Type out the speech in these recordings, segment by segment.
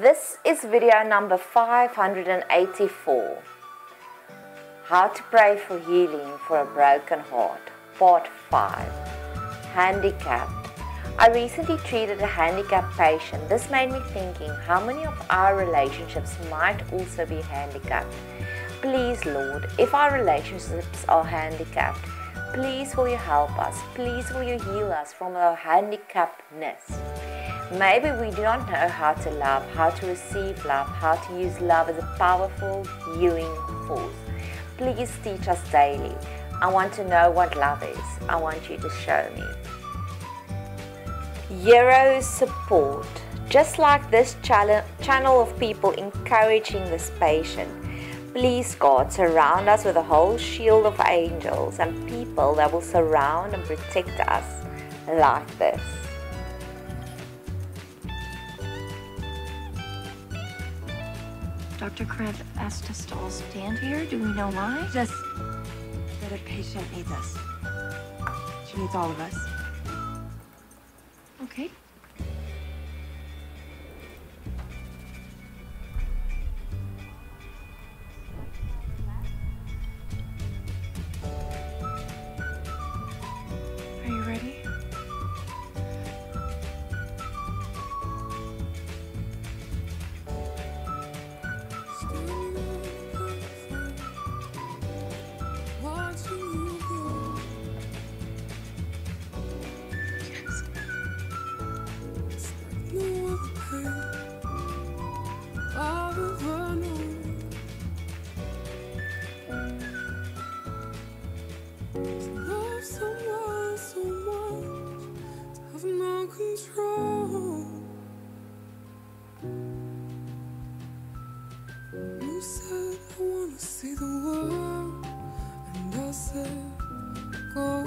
This is video number 584. How to pray for healing for a broken heart, part 5. Handicapped. I recently treated a handicapped patient. This made me thinking how many of our relationships might also be handicapped. Please, Lord, if our relationships are handicapped, please will you help us? Please will you heal us from our handicappedness? Maybe we do not know how to love, how to receive love, how to use love as a powerful healing force. Please teach us daily. I want to know what love is. I want you to show me. Euro support. Just like this channel of people encouraging this patient. Please, God, surround us with a whole shield of angels and people that will surround and protect us like this. Dr. Krev asked us to all stand here. Do we know why? Just that a patient needs us. She needs all of us. Okay. Said go.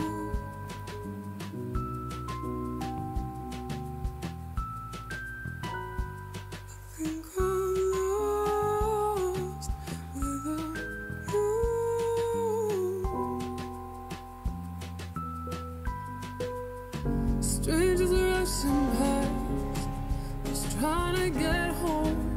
I think I'm lost without you. Strangers rushing past, just trying to get home.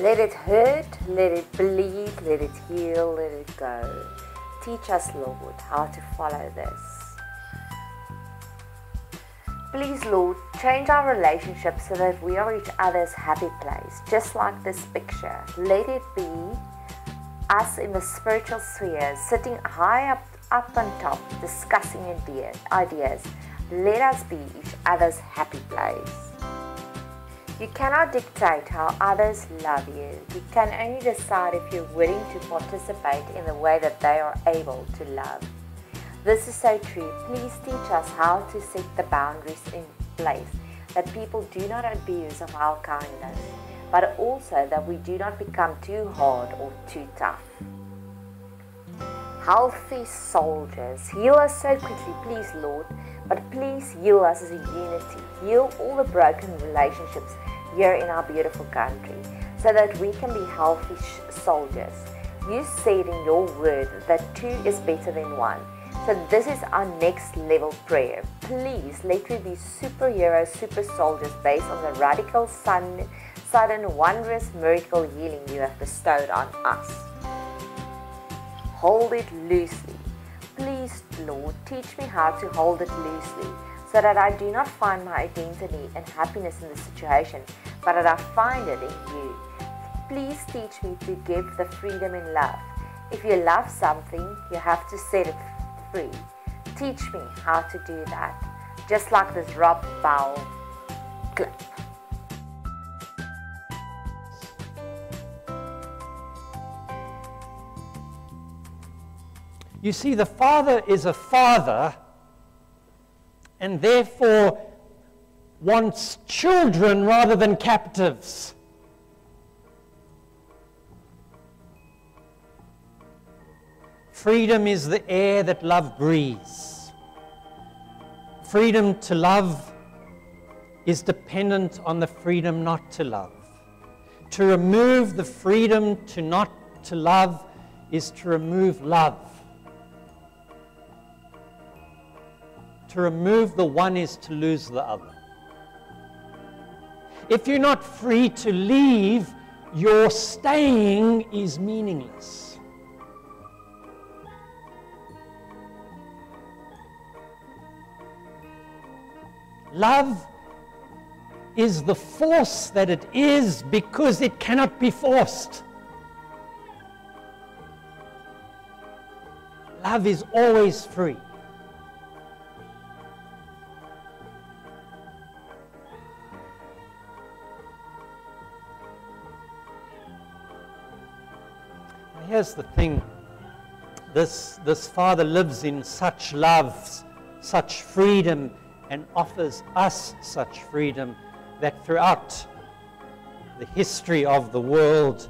Let it hurt, let it bleed, let it heal, let it go. Teach us, Lord, how to follow this. Please, Lord, change our relationships so that we are each other's happy place, just like this picture. Let it be us in the spiritual sphere, sitting high up, up on top, discussing ideas. Let us be each other's happy place. You cannot dictate how others love you. You can only decide if you're willing to participate in the way that they are able to love. This is so true. Please teach us how to set the boundaries in place that people do not abuse of our kindness, but also that we do not become too hard or too tough. Healthy soldiers, heal us so quickly, please, Lord, but please heal us as a unity. Heal all the broken relationships here in our beautiful country so that we can be healthy soldiers. You said in your word that two is better than one. So this is our next level prayer. Please let me be superheroes, super soldiers based on the radical, sun, sudden, wondrous miracle healing you have bestowed on us. Hold it loosely. Please, Lord, teach me how to hold it loosely so that I do not find my identity and happiness in the situation, but that I find it in you. Please teach me to give the freedom in love. If you love something, you have to set it free. Teach me how to do that, just like this Rob Bowell clip. You see, the Father is a father and therefore wants children rather than captives. Freedom is the air that love breathes. Freedom to love is dependent on the freedom not to love. To remove the freedom to not to love is to remove love. To remove the one is to lose the other. If you're not free to leave, your staying is meaningless. Love is the force that it is because it cannot be forced. Love is always free. Here's the thing. This, this Father lives in such love, such freedom, and offers us such freedom that throughout the history of the world,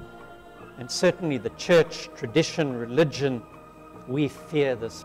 and certainly the church, tradition, religion, we fear this